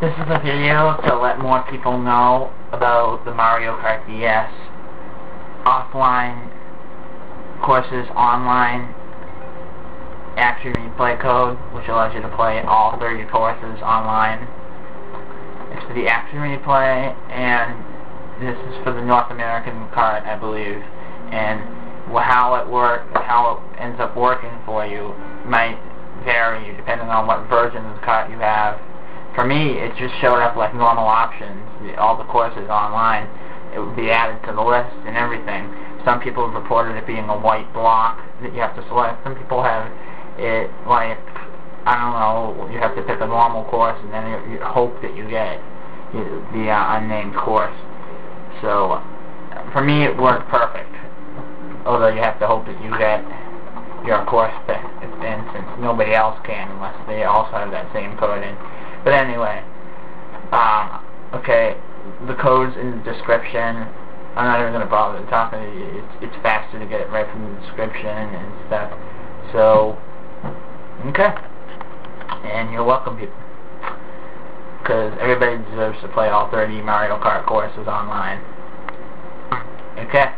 This is a video to let more people know about the Mario Kart DS offline courses online action replay code, which allows you to play all 30 courses online. It's for the action replay, and this is for the North American cart, I believe. And how it work, how it ends up working for you might vary depending on what version of the cart you have. For me, it just showed up like normal options, all the courses online. It would be added to the list and everything. Some people have reported it being a white block that you have to select. Some people have it like, I don't know, you have to pick a normal course and then you, you hope that you get the uh, unnamed course. So, for me, it worked perfect. Although you have to hope that you get your course picked, and since nobody else can unless they also have that same code in. But anyway, um, okay, the code's in the description. I'm not even going to bother talking. It's, it's faster to get it right from the description and stuff. So, okay. And you're welcome, people. Because everybody deserves to play all 30 Mario Kart courses online. Okay.